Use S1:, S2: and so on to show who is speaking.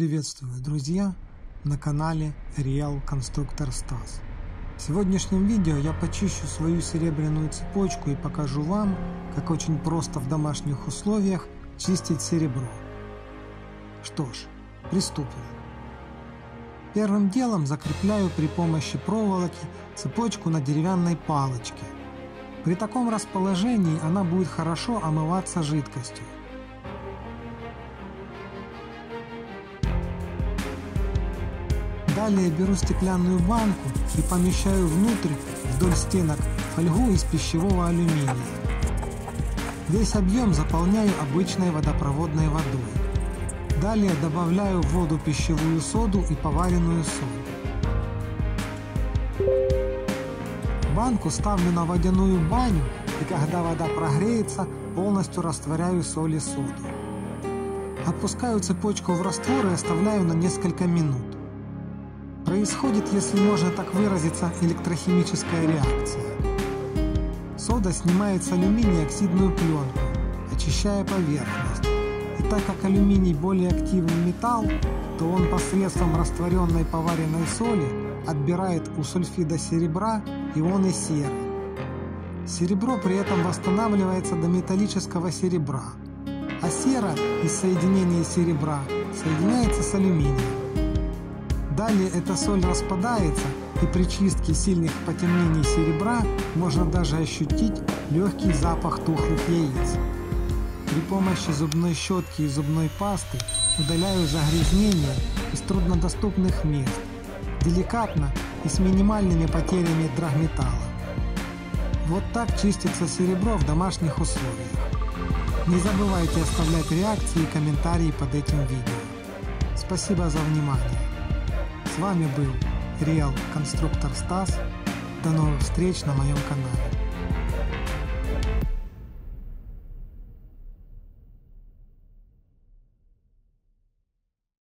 S1: Приветствую, друзья, на канале Real Constructor Стас. В сегодняшнем видео я почищу свою серебряную цепочку и покажу вам, как очень просто в домашних условиях чистить серебро. Что ж, приступим. Первым делом закрепляю при помощи проволоки цепочку на деревянной палочке. При таком расположении она будет хорошо омываться жидкостью. Далее беру стеклянную банку и помещаю внутрь вдоль стенок фольгу из пищевого алюминия. Весь объем заполняю обычной водопроводной водой. Далее добавляю в воду пищевую соду и поваренную соль. Банку ставлю на водяную баню и когда вода прогреется, полностью растворяю соль и соду. Опускаю цепочку в раствор и оставляю на несколько минут. Происходит, если можно так выразиться, электрохимическая реакция. Сода снимает с алюминия оксидную пленку, очищая поверхность. И так как алюминий более активный металл, то он посредством растворенной поваренной соли отбирает у сульфида серебра ионы серы. Серебро при этом восстанавливается до металлического серебра, а сера из соединения серебра соединяется с алюминием. Далее эта соль распадается, и при чистке сильных потемнений серебра можно даже ощутить легкий запах тухлых яиц. При помощи зубной щетки и зубной пасты удаляю загрязнения из труднодоступных мест, деликатно и с минимальными потерями драгметалла. Вот так чистится серебро в домашних условиях. Не забывайте оставлять реакции и комментарии под этим видео. Спасибо за внимание. С вами был Реал Конструктор Стас. До новых встреч на моем канале.